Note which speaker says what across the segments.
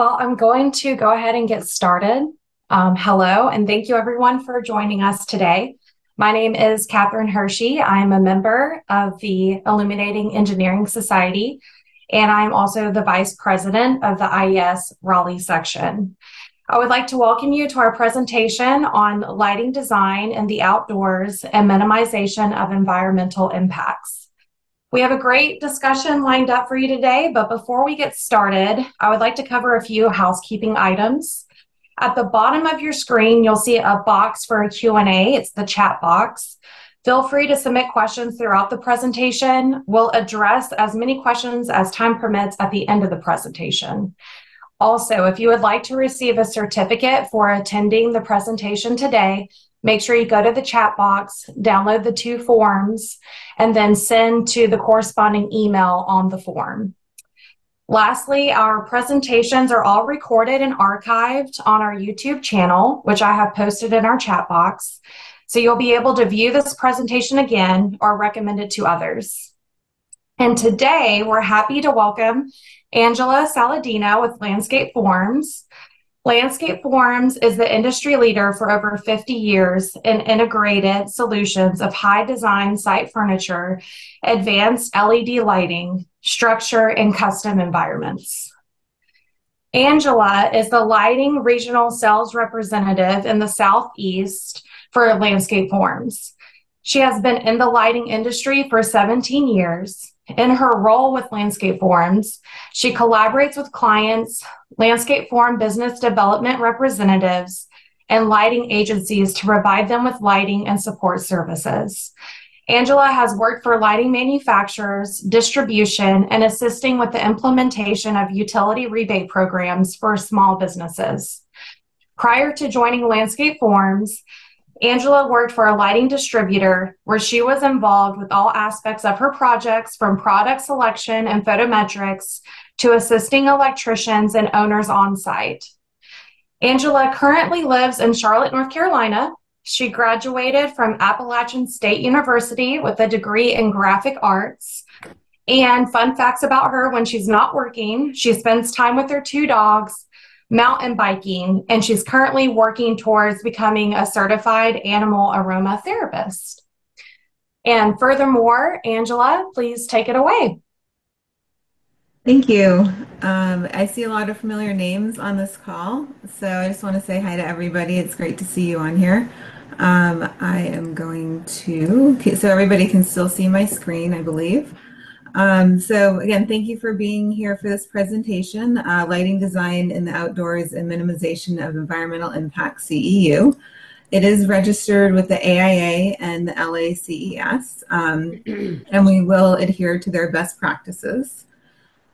Speaker 1: Well, I'm going to go ahead and get started. Um, hello, and thank you everyone for joining us today. My name is Catherine Hershey. I'm a member of the Illuminating Engineering Society, and I'm also the Vice President of the IES Raleigh section. I would like to welcome you to our presentation on lighting design in the outdoors and minimization of environmental impacts. We have a great discussion lined up for you today, but before we get started, I would like to cover a few housekeeping items. At the bottom of your screen, you'll see a box for a Q&A. It's the chat box. Feel free to submit questions throughout the presentation. We'll address as many questions as time permits at the end of the presentation. Also, if you would like to receive a certificate for attending the presentation today, make sure you go to the chat box, download the two forms, and then send to the corresponding email on the form. Lastly, our presentations are all recorded and archived on our YouTube channel, which I have posted in our chat box. So you'll be able to view this presentation again or recommend it to others. And today we're happy to welcome Angela Saladino with Landscape Forms. Landscape Forms is the industry leader for over 50 years in integrated solutions of high design site furniture, advanced LED lighting, structure, and custom environments. Angela is the lighting regional sales representative in the Southeast for Landscape Forms. She has been in the lighting industry for 17 years. In her role with Landscape Forms, she collaborates with clients, landscape form business development representatives, and lighting agencies to provide them with lighting and support services. Angela has worked for lighting manufacturers, distribution, and assisting with the implementation of utility rebate programs for small businesses. Prior to joining Landscape Forms, Angela worked for a lighting distributor where she was involved with all aspects of her projects from product selection and photometrics to assisting electricians and owners on site. Angela currently lives in Charlotte, North Carolina. She graduated from Appalachian State University with a degree in graphic arts. And fun facts about her when she's not working, she spends time with her two dogs mountain biking, and she's currently working towards becoming a certified animal aromatherapist. And furthermore, Angela, please take it away.
Speaker 2: Thank you. Um, I see a lot of familiar names on this call, so I just want to say hi to everybody. It's great to see you on here. Um, I am going to, so everybody can still see my screen, I believe. Um, so again, thank you for being here for this presentation, uh, Lighting Design in the Outdoors and Minimization of Environmental Impact CEU. It is registered with the AIA and the LACES, um, and we will adhere to their best practices.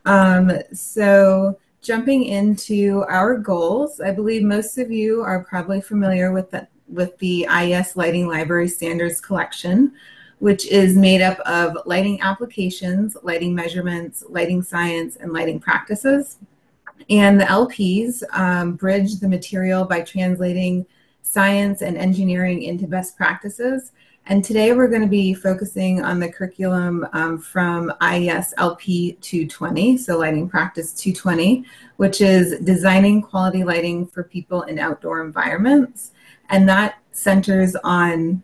Speaker 2: Um, so jumping into our goals, I believe most of you are probably familiar with the, with the IES Lighting Library Standards Collection which is made up of lighting applications, lighting measurements, lighting science, and lighting practices. And the LPs um, bridge the material by translating science and engineering into best practices. And today we're going to be focusing on the curriculum um, from IES LP 220, so Lighting Practice 220, which is designing quality lighting for people in outdoor environments. And that centers on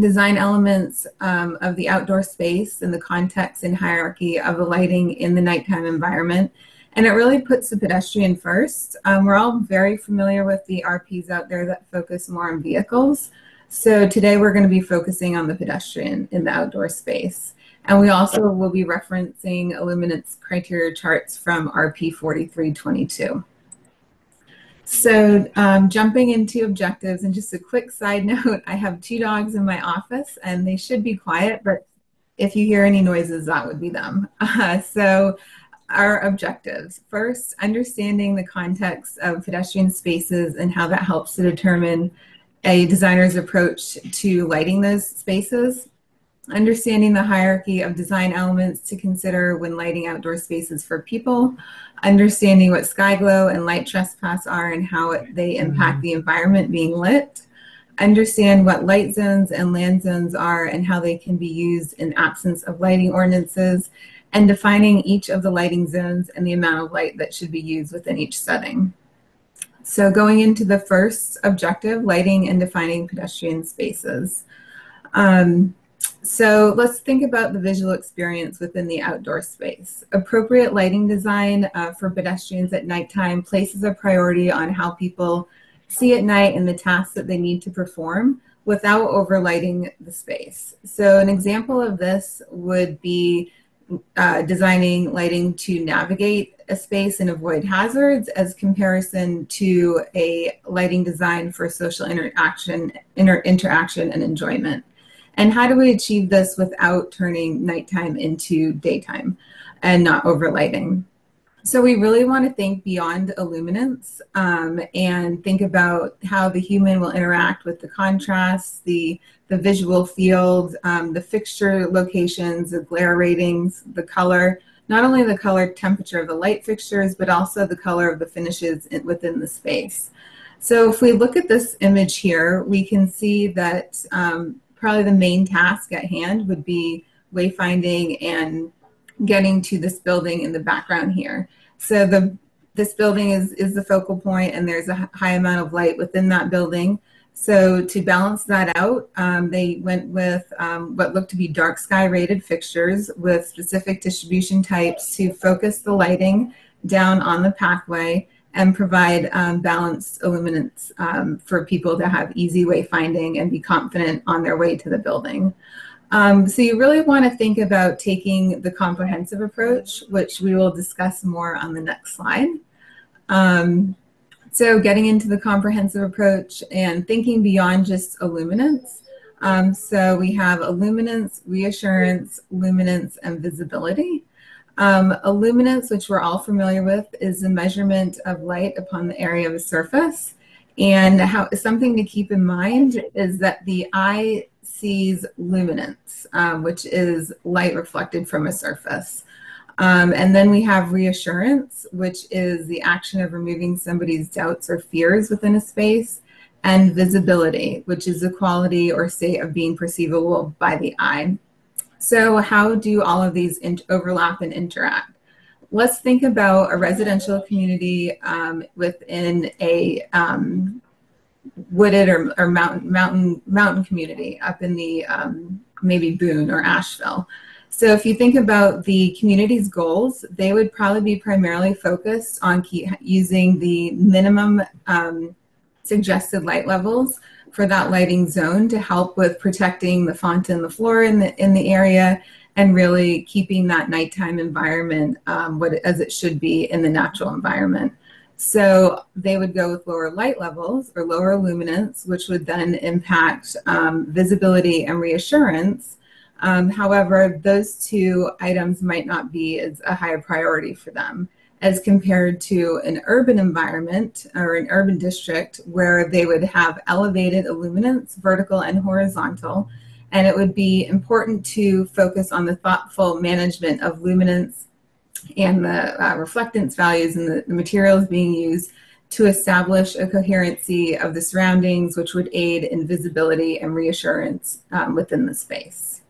Speaker 2: design elements um, of the outdoor space and the context and hierarchy of the lighting in the nighttime environment. And it really puts the pedestrian first. Um, we're all very familiar with the RPs out there that focus more on vehicles. So today we're going to be focusing on the pedestrian in the outdoor space. And we also will be referencing Illuminance criteria charts from RP 4322. So um, jumping into objectives and just a quick side note, I have two dogs in my office and they should be quiet, but if you hear any noises, that would be them. Uh, so our objectives. First, understanding the context of pedestrian spaces and how that helps to determine a designer's approach to lighting those spaces. Understanding the hierarchy of design elements to consider when lighting outdoor spaces for people understanding what sky glow and light trespass are and how it, they impact mm-hmm. the environment being lit, understand what light zones and land zones are and how they can be used in absence of lighting ordinances, and defining each of the lighting zones and the amount of light that should be used within each setting. So going into the first objective, lighting and defining pedestrian spaces. Um, so let's think about the visual experience within the outdoor space. Appropriate lighting design uh, for pedestrians at nighttime places a priority on how people see at night and the tasks that they need to perform without overlighting the space. So an example of this would be uh, designing lighting to navigate a space and avoid hazards as comparison to a lighting design for social interaction, inter interaction and enjoyment. And how do we achieve this without turning nighttime into daytime and not overlighting? So we really want to think beyond illuminance um, and think about how the human will interact with the contrast, the, the visual field, um, the fixture locations, the glare ratings, the color, not only the color temperature of the light fixtures, but also the color of the finishes in, within the space. So if we look at this image here, we can see that um, probably the main task at hand would be wayfinding and getting to this building in the background here. So the this building is, is the focal point and there's a high amount of light within that building. So to balance that out, um, they went with um, what looked to be dark sky rated fixtures with specific distribution types to focus the lighting down on the pathway and provide um, balanced illuminance um, for people to have easy wayfinding and be confident on their way to the building. Um, so you really want to think about taking the comprehensive approach, which we will discuss more on the next slide. Um, so getting into the comprehensive approach and thinking beyond just illuminance. Um, so we have illuminance, reassurance, luminance, and visibility. Um, illuminance, which we're all familiar with, is the measurement of light upon the area of a surface. And how something to keep in mind is that the eye sees luminance, um, which is light reflected from a surface. Um, and then we have reassurance, which is the action of removing somebody's doubts or fears within a space, and visibility, which is the quality or state of being perceivable by the eye. So, how do all of these overlap and interact? Let's think about a residential community um, within a um, wooded or, or mountain mountain mountain community up in the um, maybe Boone or Asheville. So if you think about the community's goals, they would probably be primarily focused on using the minimum um, suggested light levels for that lighting zone to help with protecting the fauna and the flora in the in the area and really keeping that nighttime environment um, what as it should be in the natural environment. So they would go with lower light levels or lower luminance, which would then impact um, visibility and reassurance. Um, however, those two items might not be as a higher priority for them as compared to an urban environment or an urban district where they would have elevated illuminance, vertical and horizontal. And it would be important to focus on the thoughtful management of luminance and the uh, reflectance values and the, the materials being used to establish a coherency of the surroundings, which would aid in visibility and reassurance um, within the space.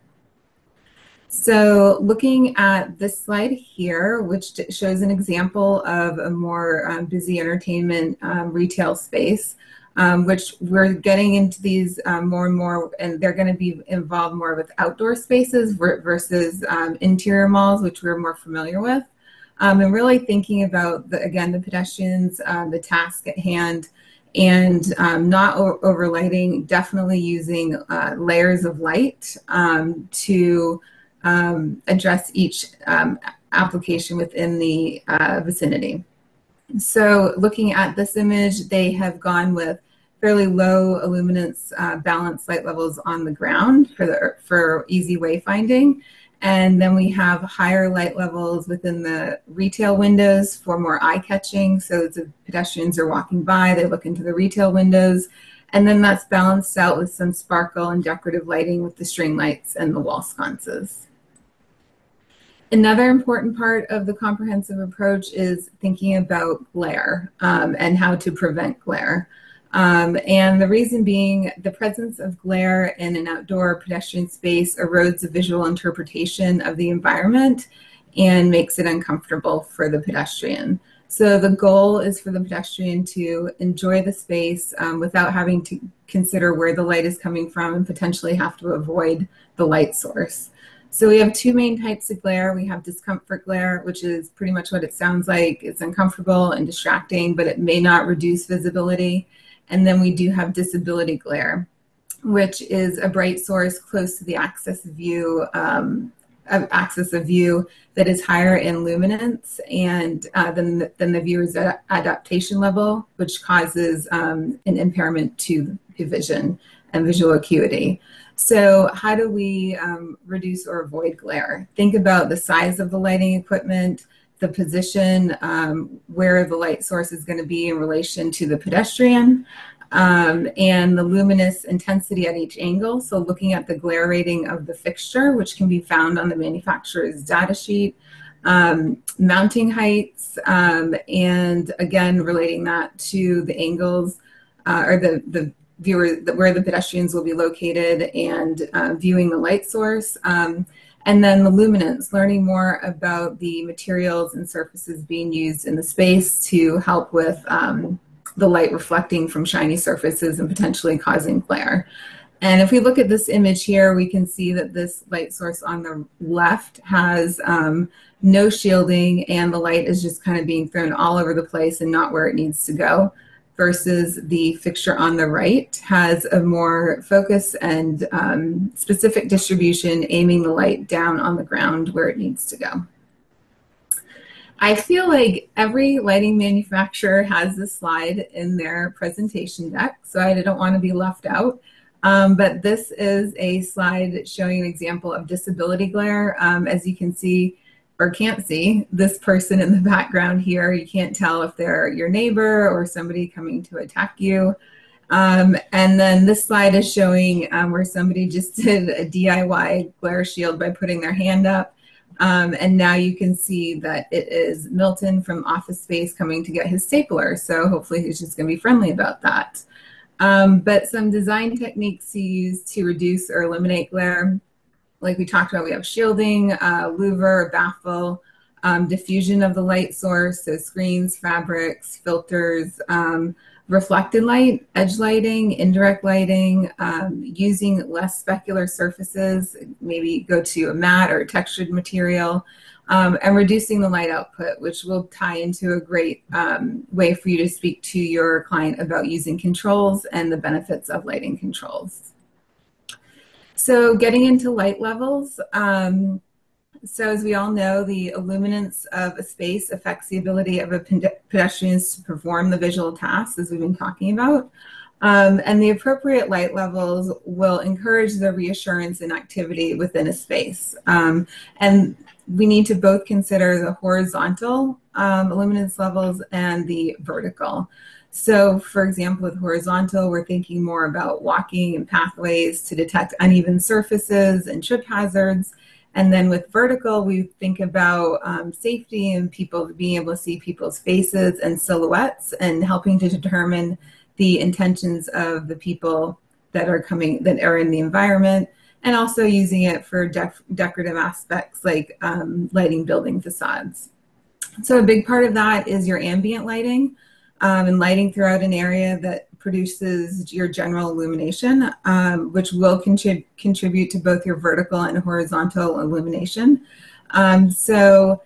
Speaker 2: So looking at this slide here, which shows an example of a more um, busy entertainment um, retail space, um, which we're getting into these um, more and more, and they're going to be involved more with outdoor spaces versus um, interior malls, which we're more familiar with. Um, and really thinking about, the, again, the pedestrians, the task at hand, and um, not overlighting, definitely using uh, layers of light um, to um, address each um, application within the uh, vicinity. So looking at this image, they have gone with fairly low illuminance uh, balanced light levels on the ground for, the, for easy wayfinding. And then we have higher light levels within the retail windows for more eye catching. So the pedestrians are walking by, they look into the retail windows. And then that's balanced out with some sparkle and decorative lighting with the string lights and the wall sconces. Another important part of the comprehensive approach is thinking about glare um, and how to prevent glare. Um, and the reason being the presence of glare in an outdoor pedestrian space erodes the visual interpretation of the environment and makes it uncomfortable for the pedestrian. So the goal is for the pedestrian to enjoy the space um, without having to consider where the light is coming from and potentially have to avoid the light source. So we have two main types of glare. We have discomfort glare, which is pretty much what it sounds like. It's uncomfortable and distracting, but it may not reduce visibility. And then we do have disability glare, which is a bright source close to the axis of view, um, of axis of view that is higher in luminance and uh, than, the, than the viewer's adaptation level, which causes um, an impairment to vision and visual acuity. So how do we um, reduce or avoid glare? Think about the size of the lighting equipment, the position, um, where the light source is going to be in relation to the pedestrian, um, and the luminous intensity at each angle. So looking at the glare rating of the fixture, which can be found on the manufacturer's data sheet, um, mounting heights, um, and again, relating that to the angles uh, or the, the viewer where the pedestrians will be located and uh, viewing the light source. Um, and then the luminance, learning more about the materials and surfaces being used in the space to help with um, the light reflecting from shiny surfaces and potentially causing glare. And if we look at this image here, we can see that this light source on the left has um, no shielding and the light is just kind of being thrown all over the place and not where it needs to go versus the fixture on the right has a more focus and um, specific distribution aiming the light down on the ground where it needs to go. I feel like every lighting manufacturer has this slide in their presentation deck, so I don't want to be left out. Um, but this is a slide showing an example of disability glare. Um, as you can see, or can't see this person in the background here. You can't tell if they're your neighbor or somebody coming to attack you. Um, and then this slide is showing um, where somebody just did a DIY glare shield by putting their hand up. Um, and now you can see that it is Milton from Office Space coming to get his stapler. So hopefully he's just going to be friendly about that. Um, but some design techniques to use to reduce or eliminate glare like we talked about, we have shielding, uh, louver, baffle, um, diffusion of the light source, so screens, fabrics, filters, um, reflected light, edge lighting, indirect lighting, um, using less specular surfaces, maybe go to a matte or a textured material, um, and reducing the light output, which will tie into a great um, way for you to speak to your client about using controls and the benefits of lighting controls. So getting into light levels, um, so as we all know, the illuminance of a space affects the ability of a pedestrians to perform the visual tasks, as we've been talking about. Um, and the appropriate light levels will encourage the reassurance and activity within a space. Um, and we need to both consider the horizontal um, illuminance levels and the vertical. So, for example, with horizontal, we're thinking more about walking and pathways to detect uneven surfaces and trip hazards. And then with vertical, we think about um, safety and people being able to see people's faces and silhouettes and helping to determine the intentions of the people that are coming, that are in the environment, and also using it for decorative aspects like um, lighting building facades. So, a big part of that is your ambient lighting um, and lighting throughout an area that produces your general illumination, um, which will contrib contribute to both your vertical and horizontal illumination. Um, so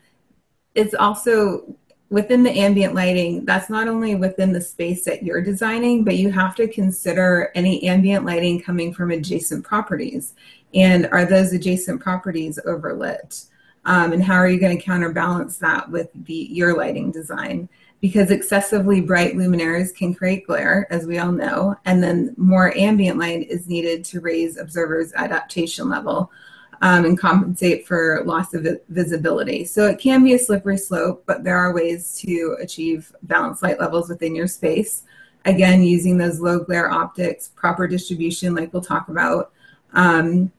Speaker 2: it's also within the ambient lighting, that's not only within the space that you're designing, but you have to consider any ambient lighting coming from adjacent properties. And are those adjacent properties overlit? Um, and how are you going to counterbalance that with the, your lighting design? Because excessively bright luminaires can create glare, as we all know, and then more ambient light is needed to raise observers' adaptation level um, and compensate for loss of visibility. So it can be a slippery slope, but there are ways to achieve balanced light levels within your space. Again, using those low glare optics, proper distribution, like we'll talk about. Um,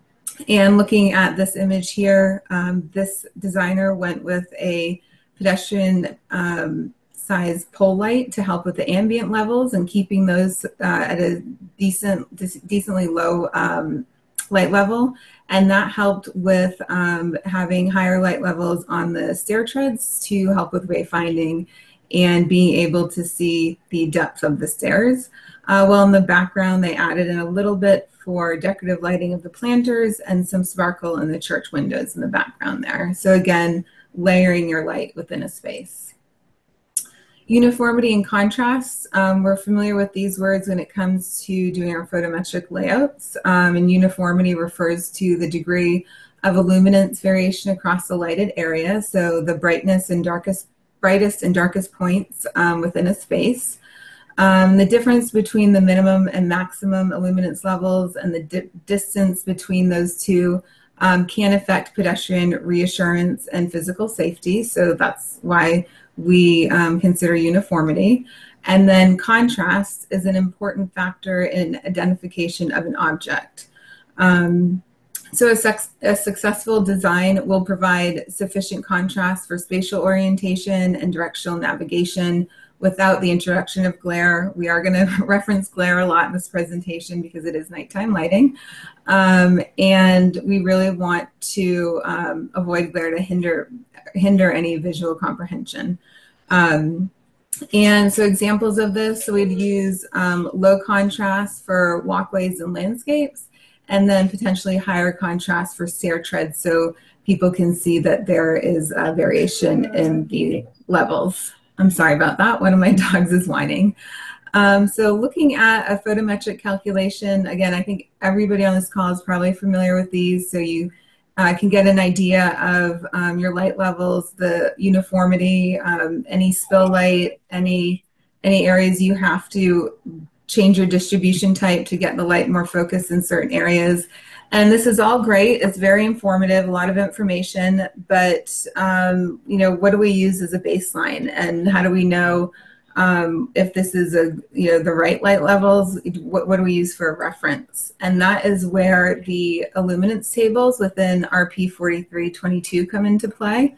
Speaker 2: and looking at this image here, um, this designer went with a pedestrian um, size pole light to help with the ambient levels and keeping those uh, at a decent, decently low um, light level, and that helped with um, having higher light levels on the stair treads to help with wayfinding and being able to see the depth of the stairs. Uh, well, in the background, they added in a little bit for decorative lighting of the planters and some sparkle in the church windows in the background there. So again, layering your light within a space. Uniformity and contrast, um, we're familiar with these words when it comes to doing our photometric layouts. Um, and uniformity refers to the degree of illuminance variation across the lighted area. So the brightness and darkest, brightest and darkest points um, within a space. Um, the difference between the minimum and maximum illuminance levels and the di distance between those two um, can affect pedestrian reassurance and physical safety. So that's why we um, consider uniformity. And then contrast is an important factor in identification of an object. Um, so a, a, successful design will provide sufficient contrast for spatial orientation and directional navigation without the introduction of glare. We are going to reference glare a lot in this presentation because it is nighttime lighting. Um, and we really want to um, avoid glare to hinder, hinder any visual comprehension. Um, and so examples of this, so we'd use um, low contrast for walkways and landscapes, and then potentially higher contrast for stair treads so people can see that there is a variation in the levels. I'm sorry about that. One of my dogs is whining. Um, so looking at a photometric calculation, again, I think everybody on this call is probably familiar with these. So you uh, can get an idea of um, your light levels, the uniformity, um, any spill light, any, any areas you have to change your distribution type to get the light more focused in certain areas. And this is all great. It's very informative, a lot of information. But um, you know, what do we use as a baseline, and how do we know um, if this is a you know the right light levels? What, what do we use for a reference? And that is where the illuminance tables within RP 4322 come into play.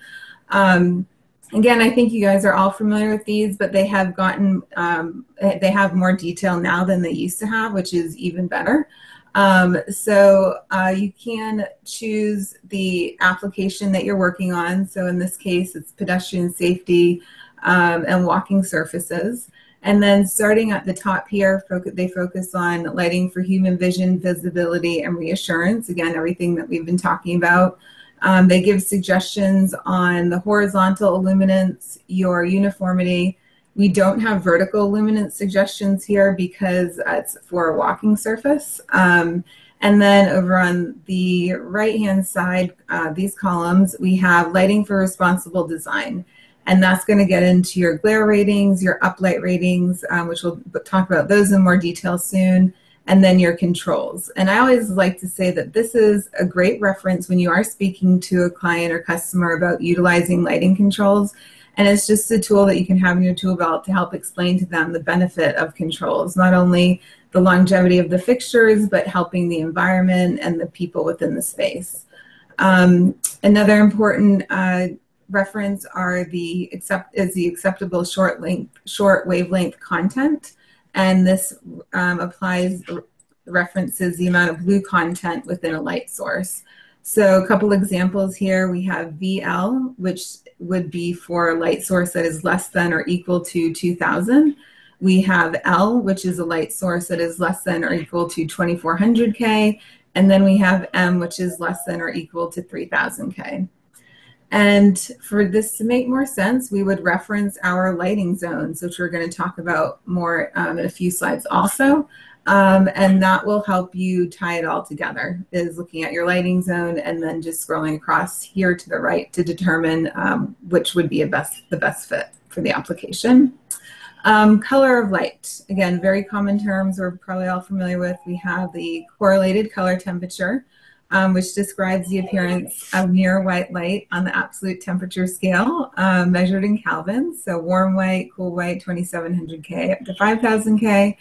Speaker 2: Um, again, I think you guys are all familiar with these, but they have gotten um, they have more detail now than they used to have, which is even better. Um, so uh, you can choose the application that you're working on. So in this case, it's pedestrian safety um, and walking surfaces. And then starting at the top here, they focus on lighting for human vision, visibility, and reassurance. Again, everything that we've been talking about. Um, they give suggestions on the horizontal illuminance, your uniformity, we don't have vertical luminance suggestions here because it's for a walking surface. Um, and then over on the right-hand side, uh, these columns, we have lighting for responsible design. And that's going to get into your glare ratings, your uplight ratings, um, which we'll talk about those in more detail soon, and then your controls. And I always like to say that this is a great reference when you are speaking to a client or customer about utilizing lighting controls and it's just a tool that you can have in your tool belt to help explain to them the benefit of controls, not only the longevity of the fixtures, but helping the environment and the people within the space. Um, another important uh, reference are the accept is the acceptable short length short wavelength content, and this um, applies references the amount of blue content within a light source. So a couple examples here, we have VL, which would be for a light source that is less than or equal to 2000. We have L, which is a light source that is less than or equal to 2400 K. And then we have M, which is less than or equal to 3000 K. And for this to make more sense, we would reference our lighting zones, which we're going to talk about more um, in a few slides also. Um, and that will help you tie it all together is looking at your lighting zone and then just scrolling across here to the right to determine um, which would be best, the best fit for the application. Um, color of light, again, very common terms we're probably all familiar with. We have the correlated color temperature, um, which describes the appearance of near white light on the absolute temperature scale uh, measured in Kelvin. So warm white, cool white, 2700 K up to 5000 K.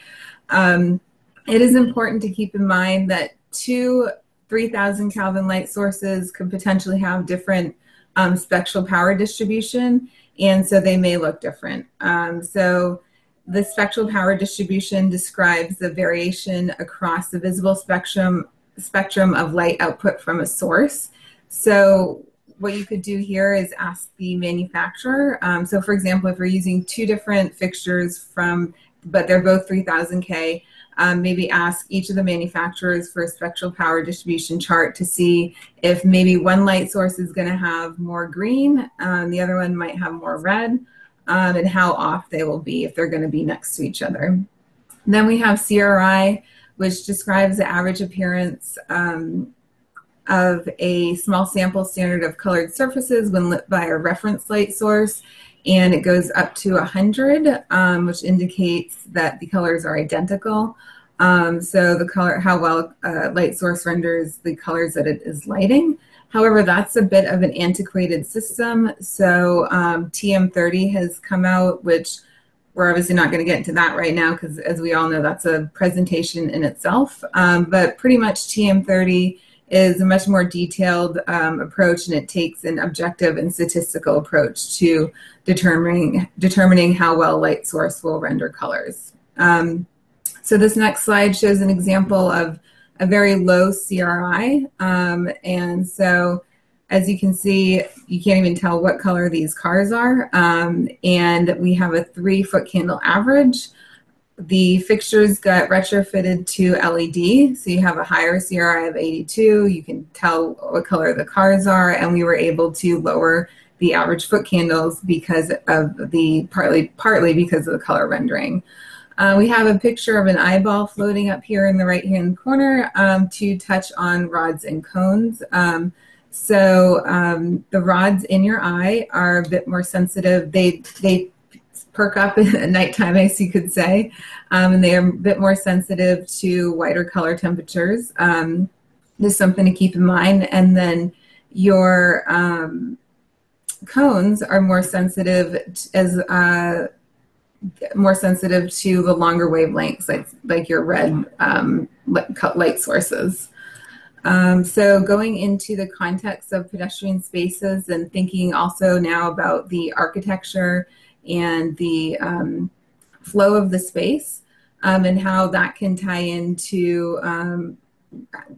Speaker 2: Um, it is important to keep in mind that two 3000 Kelvin light sources could potentially have different um, spectral power distribution, and so they may look different. Um, so the spectral power distribution describes the variation across the visible spectrum spectrum of light output from a source. So what you could do here is ask the manufacturer. Um, so for example, if we're using two different fixtures from, but they're both 3000K, um, maybe ask each of the manufacturers for a spectral power distribution chart to see if maybe one light source is going to have more green, um, the other one might have more red, um, and how off they will be if they're going to be next to each other. then we have CRI, which describes the average appearance um, of a small sample standard of colored surfaces when lit by a reference light source and it goes up to 100, um, which indicates that the colors are identical. Um, so the color, how well uh, light source renders the colors that it is lighting. However, that's a bit of an antiquated system. So um, TM30 has come out, which we're obviously not going to get into that right now because as we all know, that's a presentation in itself. Um, but pretty much TM30 is a much more detailed um, approach and it takes an objective and statistical approach to determining determining how well light source will render colors. Um, so this next slide shows an example of a very low CRI. Um, and so as you can see, you can't even tell what color these cars are. Um, and we have a three foot candle average the fixtures got retrofitted to LED, so you have a higher CRI of 82. You can tell what color the cars are, and we were able to lower the average foot candles because of the partly partly because of the color rendering. Uh, we have a picture of an eyeball floating up here in the right hand corner um, to touch on rods and cones. Um, so um, the rods in your eye are a bit more sensitive. They they perk up at nighttime, as you could say, um, and they are a bit more sensitive to whiter color temperatures. Um, is something to keep in mind. And then your um, cones are more sensitive as uh, more sensitive to the longer wavelengths, like like your red um, light sources. Um, so going into the context of pedestrian spaces and thinking also now about the architecture and the um, flow of the space um, and how that can tie into um,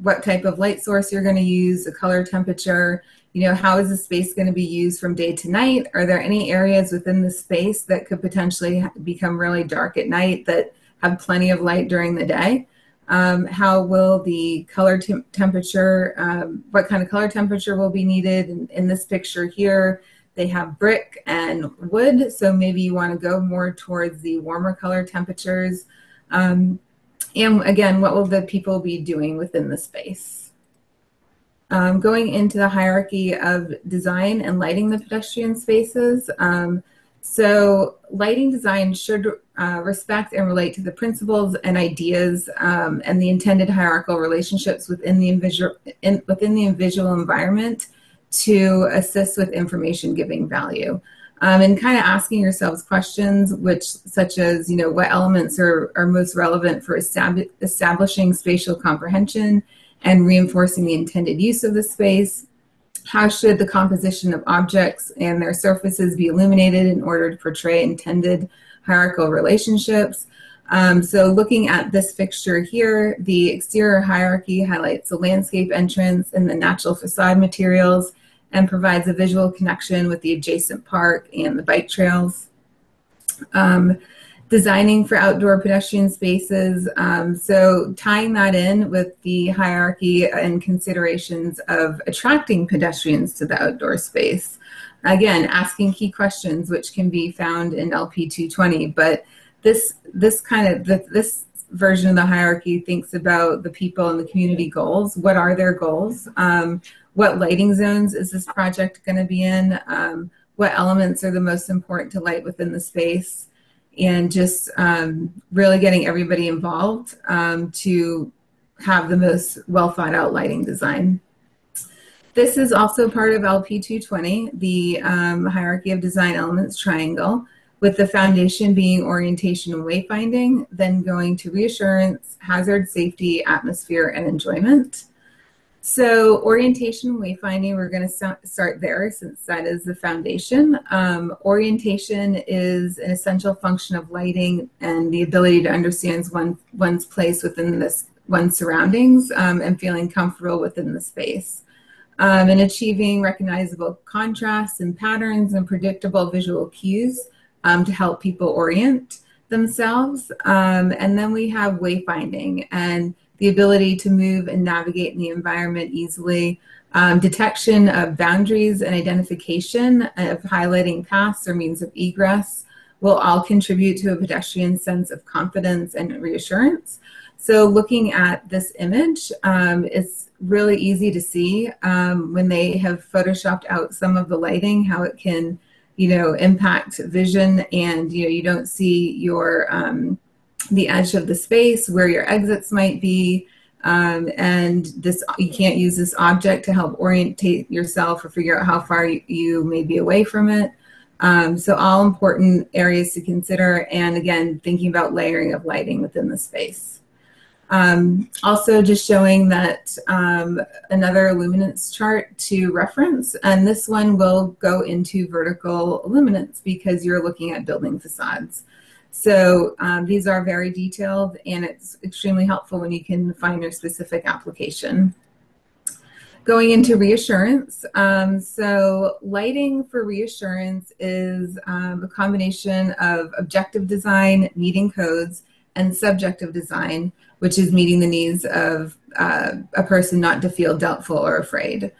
Speaker 2: what type of light source you're going to use, the color temperature, you know, how is the space going to be used from day to night? Are there any areas within the space that could potentially become really dark at night that have plenty of light during the day? Um, how will the color temperature, um, what kind of color temperature will be needed? In, in this picture here, they have brick and wood, so maybe you want to go more towards the warmer color temperatures. Um, and again, what will the people be doing within the space? Um, going into the hierarchy of design and lighting the pedestrian spaces. Um, so lighting design should uh, respect and relate to the principles and ideas um, and the intended hierarchical relationships within the, in, within the visual environment to assist with information giving value. Um, and kind of asking yourselves questions which such as you know what elements are, are most relevant for estab- establishing spatial comprehension and reinforcing the intended use of the space how should the composition of objects and their surfaces be illuminated in order to portray intended hierarchical relationships um, so looking at this fixture here the exterior hierarchy highlights the landscape entrance and the natural facade materials and provides a visual connection with the adjacent park and the bike trails. Um, designing for outdoor pedestrian spaces. Um, so tying that in with the hierarchy and considerations of attracting pedestrians to the outdoor space. Again, asking key questions, which can be found in LP 220, but this this kind of this version of the hierarchy thinks about the people and the community goals. What are their goals? Um, what lighting zones is this project going to be in? Um, what elements are the most important to light within the space? And just um, really getting everybody involved um, to have the most well thought out lighting design. This is also part of LP220, the um, hierarchy of design elements triangle, with the foundation being orientation and wayfinding, then going to reassurance, hazard, safety, atmosphere, and enjoyment. So orientation wayfinding, we're going to start there since that is the foundation. Um, orientation is an essential function of lighting and the ability to understand one, one's place within this one's surroundings um, and feeling comfortable within the space. Um, and achieving recognizable contrasts and patterns and predictable visual cues um, to help people orient themselves. Um, and then we have wayfinding and the ability to move and navigate in the environment easily, um, detection of boundaries and identification of highlighting paths or means of egress will all contribute to a pedestrian sense of confidence and reassurance. So looking at this image, um, it's really easy to see um, when they have photoshopped out some of the lighting, how it can, you know, impact vision and, you know, you don't see your, um, the edge of the space where your exits might be. Um, and this, you can't use this object to help orientate yourself or figure out how far you, you may be away from it. Um, so all important areas to consider. And again, thinking about layering of lighting within the space. Um, also just showing that um, another luminance chart to reference, and this one will go into vertical luminance because you're looking at building facades. So um, these are very detailed and it's extremely helpful when you can find your specific application. Going into reassurance, um, so lighting for reassurance is um, a combination of objective design, meeting codes, and subjective design, which is meeting the needs of uh, a person not to feel doubtful or afraid.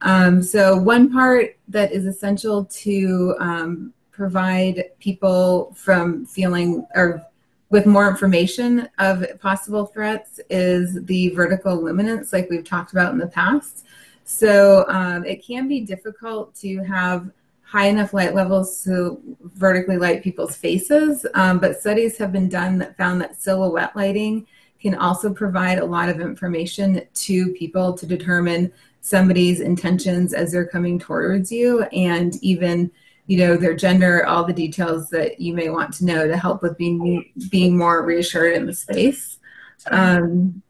Speaker 2: Um, so one part that is essential to um, provide people from feeling or with more information of possible threats is the vertical luminance like we've talked about in the past. So um, it can be difficult to have high enough light levels to vertically light people's faces, um, but studies have been done that found that silhouette lighting can also provide a lot of information to people to determine somebody's intentions as they're coming towards you and even you know their gender all the details that you may want to know to help with being being more reassured in the space. Um,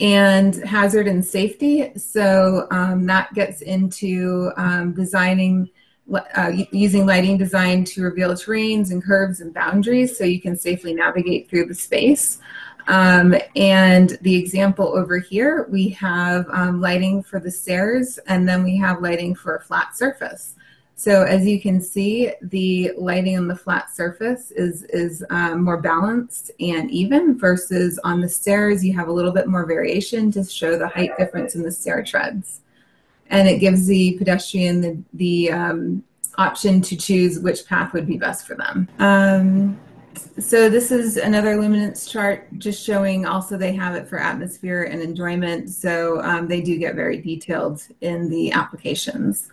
Speaker 2: and hazard and safety. So um, that gets into um, designing uh, using lighting design to reveal terrains and curves and boundaries so you can safely navigate through the space. Um, and the example over here, we have um, lighting for the stairs and then we have lighting for a flat surface. So as you can see, the lighting on the flat surface is, is um, more balanced and even versus on the stairs, you have a little bit more variation to show the height difference in the stair treads. And it gives the pedestrian the, the um, option to choose which path would be best for them. Um, so this is another luminance chart just showing also they have it for atmosphere and enjoyment. So um, they do get very detailed in the applications.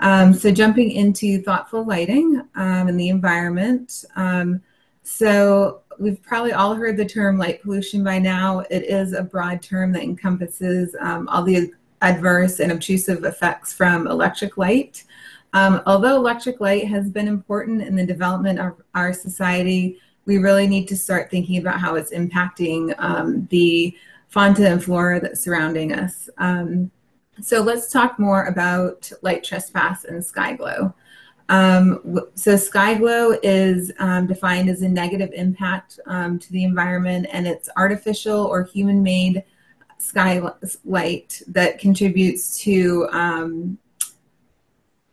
Speaker 2: Um, so jumping into thoughtful lighting um, in the environment. Um, so we've probably all heard the term light pollution by now. It is a broad term that encompasses um, all the adverse and obtrusive effects from electric light. Um, although electric light has been important in the development of our society, we really need to start thinking about how it's impacting um, the fauna and flora that's surrounding us. Um, so let's talk more about light trespass and sky glow. Um, so sky glow is um, defined as a negative impact um, to the environment and it's artificial or human-made skylight that contributes to um,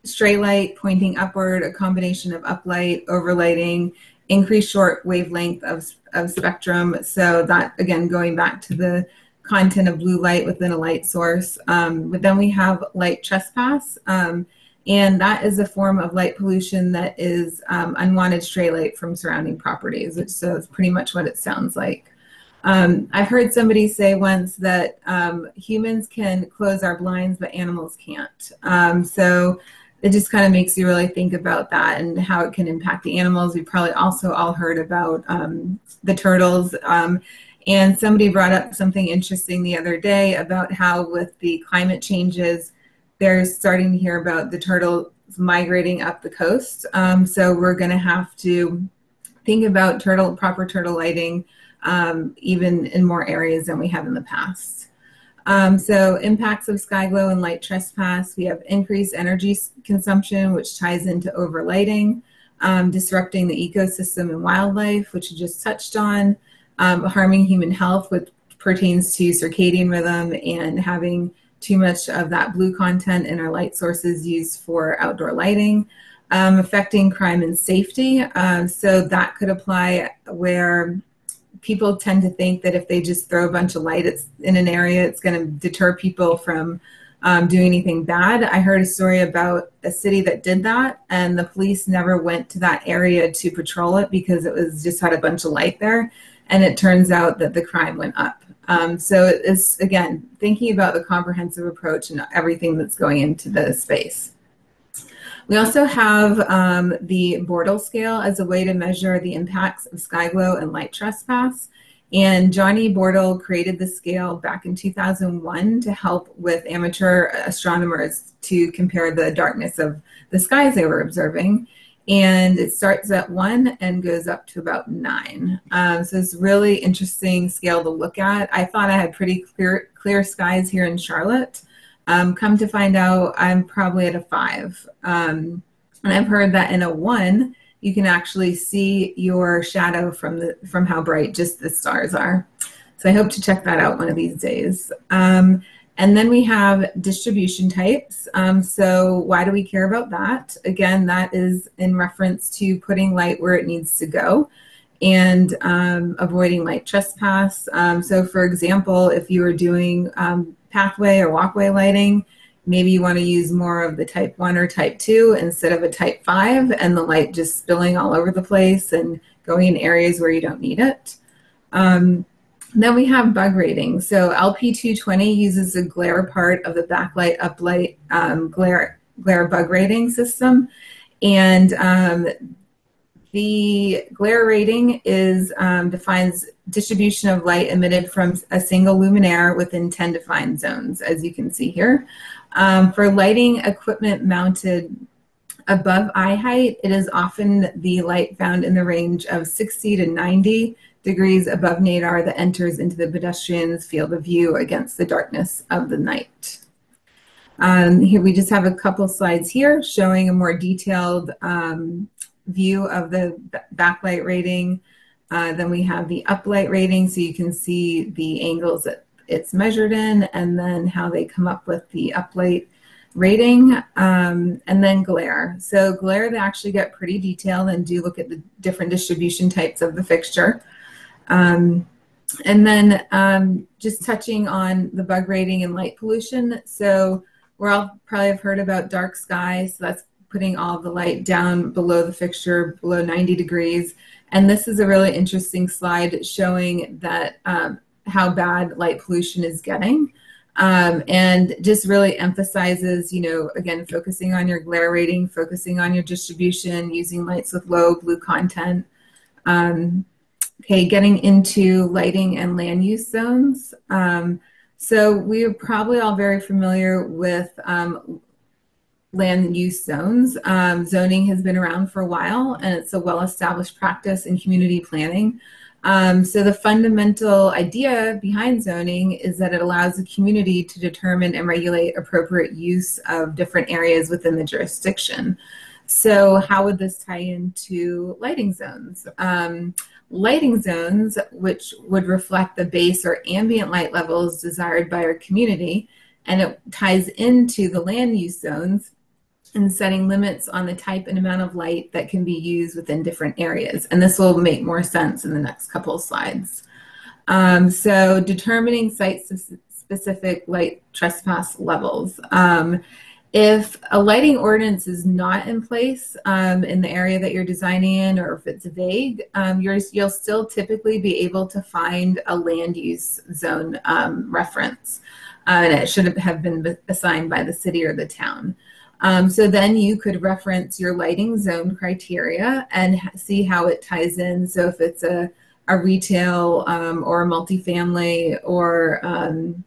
Speaker 2: stray light pointing upward, a combination of uplight, overlighting, increased short wavelength of, of spectrum. So that, again, going back to the content of blue light within a light source. Um, but then we have light trespass. Um, and that is a form of light pollution that is um, unwanted stray light from surrounding properties, which so it's pretty much what it sounds like. Um, I've heard somebody say once that um, humans can close our blinds, but animals can't. Um, so it just kind of makes you really think about that and how it can impact the animals. We've probably also all heard about the turtles. And somebody brought up something interesting the other day about how, with the climate changes, they're starting to hear about the turtles migrating up the coast. Um, so we're going to have to think about turtle proper turtle lighting um, even in more areas than we have in the past. Um, so impacts of sky glow and light trespass, we have increased energy consumption, which ties into overlighting, um, disrupting the ecosystem and wildlife, which you just touched on, um, harming human health with pertains to circadian rhythm and having too much of that blue content in our light sources used for outdoor lighting, um, affecting crime and safety. Um, so that could apply where people tend to think that if they just throw a bunch of light in an area, it's going to deter people from um, doing anything bad. I heard a story about a city that did that, and the police never went to that area to patrol it because it was just had a bunch of light there. And it turns out that the crime went up. Um, so it's again thinking about the comprehensive approach and everything that's going into the space. We also have um, the Bortle scale as a way to measure the impacts of sky glow and light trespass. And Johnny Bortle created the scale back in 2001 to help with amateur astronomers to compare the darkness of the skies they were observing. And it starts at one and goes up to about nine. Um, so it's really interesting scale to look at. I thought I had pretty clear clear skies here in Charlotte. Um, come to find out, I'm probably at a five. Um, and I've heard that in a one, you can actually see your shadow from the from how bright just the stars are. So I hope to check that out one of these days. Um, and then we have distribution types. Um, so why do we care about that? Again, that is in reference to putting light where it needs to go and um, avoiding light trespass. Um, so for example, if you are doing um, pathway or walkway lighting, maybe you want to use more of the type 1 or type 2 instead of a type 5 and the light just spilling all over the place and going in areas where you don't need it. Um, then we have bug rating. So RP-20 uses the glare part of the backlight uplight um, glare, glare bug rating system. And um, the glare rating is um, defines distribution of light emitted from a single luminaire within 10 defined zones, as you can see here. Um, for lighting equipment mounted above eye height, it is often the light found in the range of 60 to 90 degrees above nadir that enters into the pedestrian's field of view against the darkness of the night. Um, here we just have a couple slides here showing a more detailed um, view of the backlight rating. Uh, then we have the uplight rating so you can see the angles that it's measured in and then how they come up with the uplight rating um, and then glare. So glare they actually get pretty detailed and do look at the different distribution types of the fixture. Um, and then um, just touching on the bug rating and light pollution. So we're all probably have heard about dark sky. So that's putting all the light down below the fixture, below 90 degrees. And this is a really interesting slide showing that um, how bad light pollution is getting. Um, and just really emphasizes, you know, again, focusing on your glare rating, focusing on your distribution, using lights with low blue content. Um, okay, getting into lighting and land use zones. Um, so we're probably all very familiar with um, land use zones. Um, zoning has been around for a while and it's a well-established practice in community planning. Um, so the fundamental idea behind zoning is that it allows the community to determine and regulate appropriate use of different areas within the jurisdiction. So how would this tie into lighting zones? Um, lighting zones, which would reflect the base or ambient light levels desired by our community, and it ties into the land use zones, and setting limits on the type and amount of light that can be used within different areas. And this will make more sense in the next couple slides. Um, so determining site-specific light trespass levels. Um, if a lighting ordinance is not in place um, in the area that you're designing in, or if it's vague, um, you will still typically be able to find a land use zone um, reference. Uh, and it should have been assigned by the city or the town. Um, so then you could reference your lighting zone criteria and see how it ties in. So if it's a, a retail um, or a multifamily or um,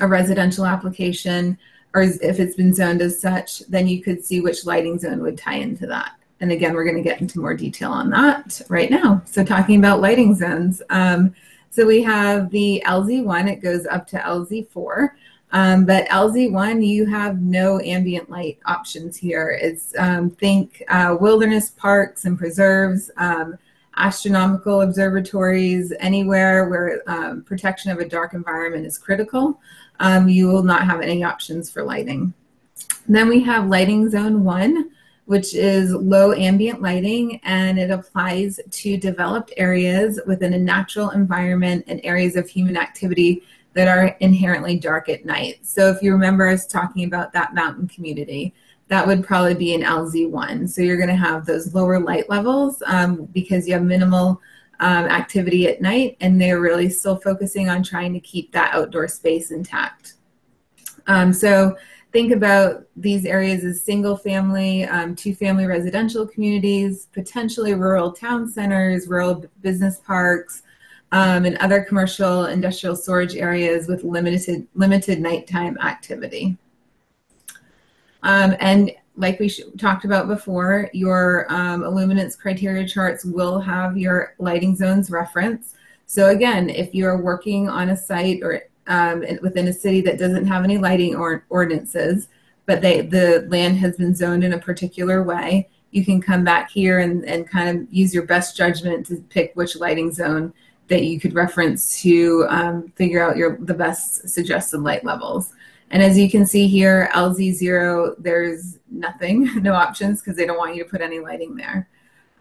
Speaker 2: a residential application, or if it's been zoned as such, then you could see which lighting zone would tie into that. And again, we're going to get into more detail on that right now. So talking about lighting zones. Um, so we have the LZ1, it goes up to LZ4. Um, but LZ1, you have no ambient light options here. It's um, think uh, wilderness parks and preserves, um, astronomical observatories, anywhere where um, protection of a dark environment is critical, um, you will not have any options for lighting. Then we have lighting zone one, which is low ambient lighting, and it applies to developed areas within a natural environment and areas of human activity that are inherently dark at night. So if you remember us talking about that mountain community, that would probably be an LZ1. So you're going to have those lower light levels um, because you have minimal um, activity at night, and they're really still focusing on trying to keep that outdoor space intact. Um, so think about these areas as single family, um, two family residential communities, potentially rural town centers, rural business parks, um, and other commercial industrial storage areas with limited, limited nighttime activity. Um, and like we talked about before, your um, illuminance criteria charts will have your lighting zones reference. So again, if you're working on a site or um, within a city that doesn't have any lighting or ordinances, but they, the land has been zoned in a particular way, you can come back here and, and kind of use your best judgment to pick which lighting zone that you could reference to um, figure out your the best suggested light levels. And as you can see here, LZ0, there's nothing, no options because they don't want you to put any lighting there.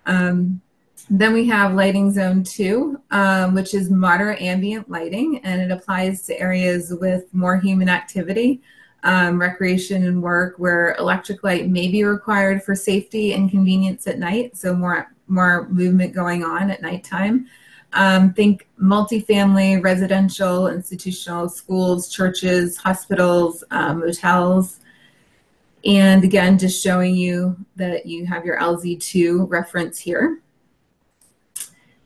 Speaker 2: Um, then we have lighting zone two, um, which is moderate ambient lighting, and it applies to areas with more human activity, um, recreation and work, where electric light may be required for safety and convenience at night, so more, more movement going on at nighttime. Um, think multifamily, residential, institutional, schools, churches, hospitals, um. And again, just showing you that you have your LZ2 reference here.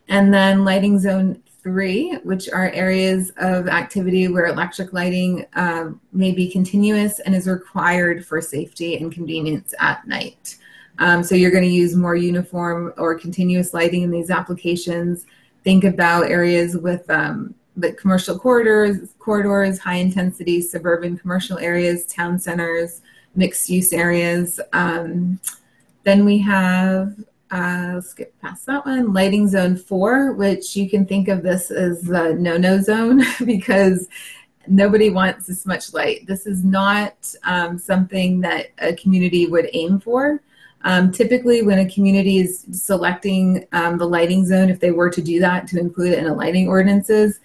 Speaker 2: And then lighting zone three, which are areas of activity where electric lighting uh, may be continuous and is required for safety and convenience at night. Um, so you're going to use more uniform or continuous lighting in these applications think about areas with um, the commercial corridors, corridors, high intensity suburban commercial areas, town centers, mixed use areas. Um, then we have, uh, skip past that one, lighting zone four, which you can think of this as the no-no zone because nobody wants this much light. This is not um, something that a community would aim for. Um, typically, when a community is selecting um, the lighting zone, if they were to do that to include it in a lighting ordinances,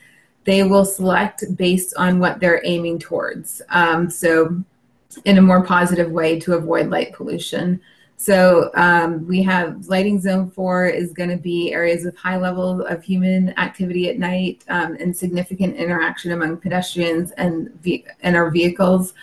Speaker 2: they will select based on what they're aiming towards. Um, so, in a more positive way to avoid light pollution. So, um, we have lighting zone four is going to be areas with high level of human activity at night um, and significant interaction among pedestrians and, and our vehicles.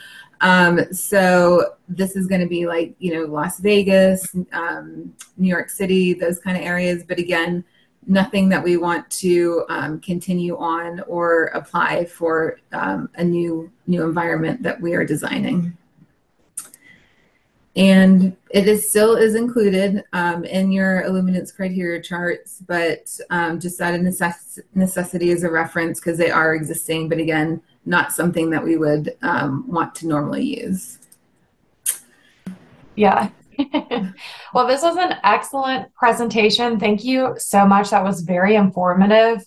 Speaker 2: Um, so this is going to be like, you know, Las Vegas, um, New York City, those kind of areas. But again, nothing that we want to um, continue on or apply for um, a new new environment that we are designing. And it is still is included um, in your illuminance criteria charts, but um, just out of necess necessity as a reference because they are existing. But again, not something that we would um, want to normally use.
Speaker 1: Yeah. well, this was an excellent presentation. Thank you so much. That was very informative.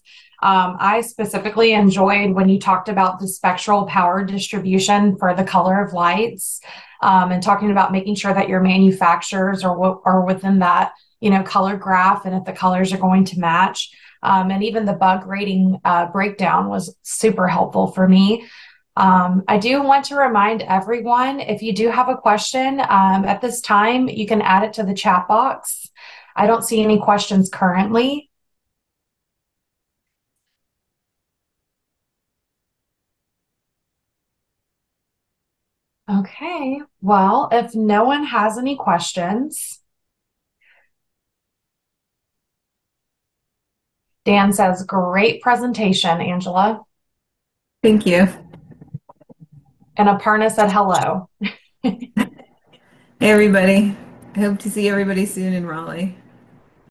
Speaker 1: Um, I specifically enjoyed when you talked about the spectral power distribution for the color of lights um, and talking about making sure that your manufacturers are, are within that you know color graph and if the colors are going to match um, and even the bug rating uh, breakdown was super helpful for me. Um, I do want to remind everyone if you do have a question um, at this time, you can add it to the chat box. I don't see any questions currently. Okay, well, if no one has any questions, Dan says, great presentation, Angela.
Speaker 2: Thank you.
Speaker 1: And Aparna said hello.
Speaker 2: hey, everybody. I hope to see everybody soon in Raleigh.